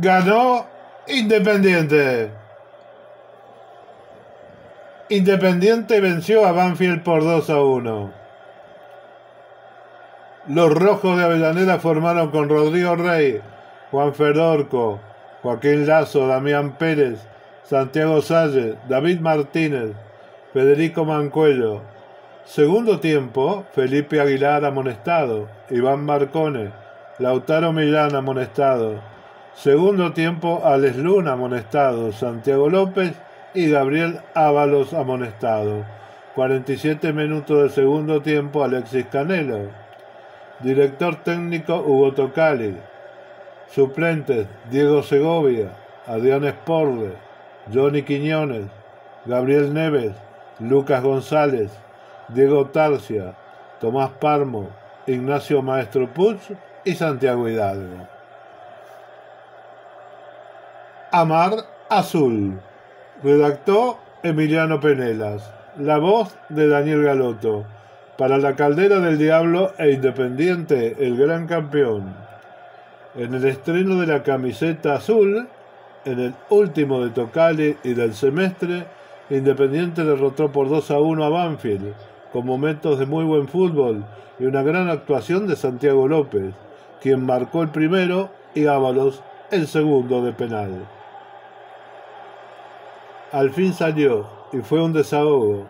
Ganó Independiente. Independiente venció a Banfield por 2 a 1. Los rojos de Avellaneda formaron con Rodrigo Rey, Juan Fedorco, Joaquín Lazo, Damián Pérez, Santiago Salle, David Martínez, Federico Mancuello. Segundo tiempo, Felipe Aguilar amonestado, Iván Marcone, Lautaro Millán amonestado. Segundo tiempo, Alex Luna amonestado, Santiago López y Gabriel Ábalos amonestado. 47 minutos del segundo tiempo, Alexis Canelo. Director técnico, Hugo Tocali. Suplentes, Diego Segovia, Adrián Sporle, Johnny Quiñones, Gabriel Neves, Lucas González, Diego Tarcia, Tomás Parmo, Ignacio Maestro Puch y Santiago Hidalgo. Amar Azul. Redactó Emiliano Penelas. La voz de Daniel Galoto. Para la Caldera del Diablo e Independiente, el gran campeón. En el estreno de la camiseta azul, en el último de Tocali y del semestre, Independiente derrotó por 2 a 1 a Banfield, con momentos de muy buen fútbol y una gran actuación de Santiago López, quien marcó el primero y Ábalos el segundo de penal. Al fin salió y fue un desahogo.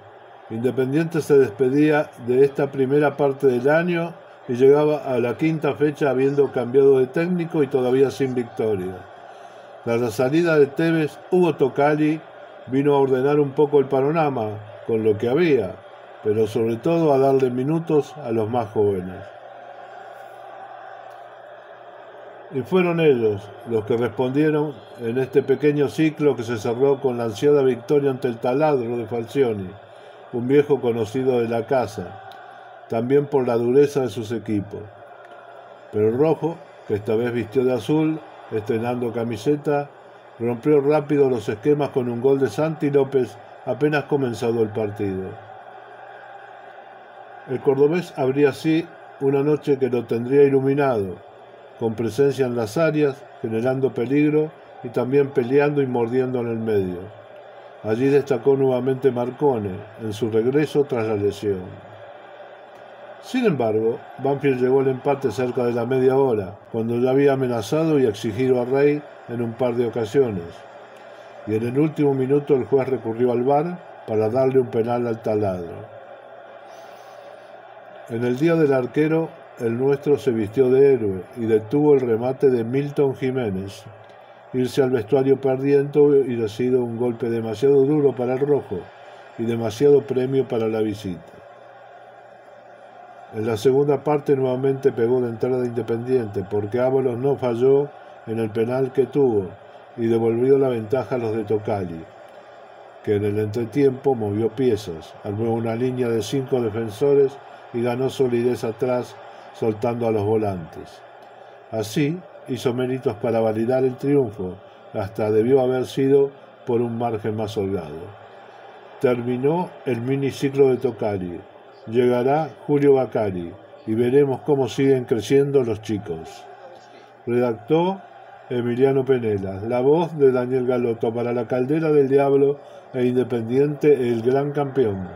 Independiente se despedía de esta primera parte del año y llegaba a la quinta fecha habiendo cambiado de técnico y todavía sin victoria. Tras la salida de Tevez, Hugo Tocali vino a ordenar un poco el panorama con lo que había, pero sobre todo a darle minutos a los más jóvenes. Y fueron ellos los que respondieron en este pequeño ciclo que se cerró con la ansiada victoria ante el taladro de Falcioni, un viejo conocido de la casa, también por la dureza de sus equipos. Pero el rojo, que esta vez vistió de azul, estrenando camiseta, rompió rápido los esquemas con un gol de Santi López apenas comenzado el partido. El cordobés abría así una noche que lo tendría iluminado, con presencia en las áreas, generando peligro y también peleando y mordiendo en el medio. Allí destacó nuevamente Marcone, en su regreso tras la lesión. Sin embargo, Banfield llegó al empate cerca de la media hora, cuando ya había amenazado y exigido a Rey en un par de ocasiones. Y en el último minuto el juez recurrió al VAR para darle un penal al taladro. En el día del arquero, el nuestro se vistió de héroe y detuvo el remate de Milton Jiménez. Irse al vestuario perdiendo y sido un golpe demasiado duro para el rojo y demasiado premio para la visita. En la segunda parte nuevamente pegó de entrada Independiente porque Ábalos no falló en el penal que tuvo y devolvió la ventaja a los de Tocali, que en el entretiempo movió piezas, armó una línea de cinco defensores y ganó solidez atrás soltando a los volantes. Así hizo méritos para validar el triunfo, hasta debió haber sido por un margen más holgado. Terminó el miniciclo de Tocali. Llegará Julio Bacari y veremos cómo siguen creciendo los chicos. Redactó Emiliano Penela, la voz de Daniel Galoto para la Caldera del Diablo e Independiente, el gran campeón.